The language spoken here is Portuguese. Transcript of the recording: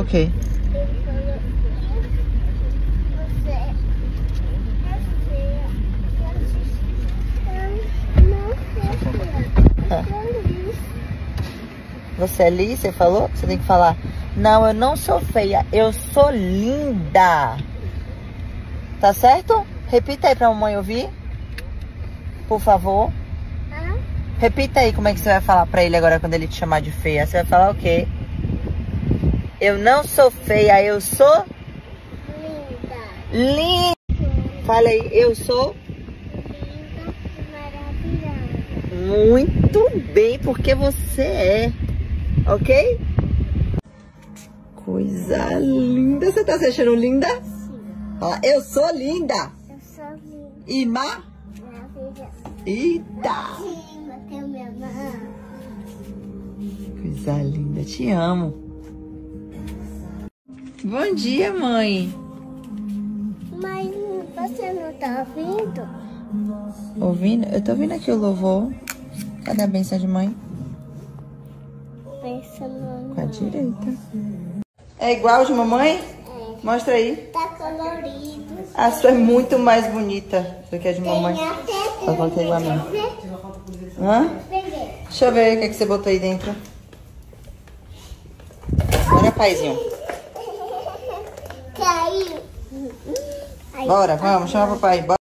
Ok. Falou, você é feia. Eu não sou feia. É. Eu sou lisa. Você é falou? Você tem que falar. Não, eu não sou feia, eu sou linda. Tá certo? Repita aí pra mamãe ouvir. Por favor. Repita aí como é que você vai falar pra ele agora quando ele te chamar de feia. Você vai falar o quê? Eu não sou feia, eu sou linda. linda. Fala aí, eu sou Linda e maravilhosa. muito bem porque você é. Ok? Coisa linda. Você tá se achando linda? Sim, Fala, eu sou linda. eu sou linda. E ma... Maravilhosa. Eita. Sim, bateu minha mão. Coisa linda, te amo. Bom dia, mãe. Mas você não tá ouvindo? Ouvindo? Eu tô ouvindo aqui o louvor. Cadê a benção de mãe? Pensa no... Com a direita. É igual de mamãe? Mostra aí. Tá colorido. A sua é muito mais bonita do que a de mamãe. Tem até... Eu a minha. Ver? Hã? Deixa eu ver o que, é que você botou aí dentro. Olha, paizinho. Caiu. Bora, vamos, chama o papai.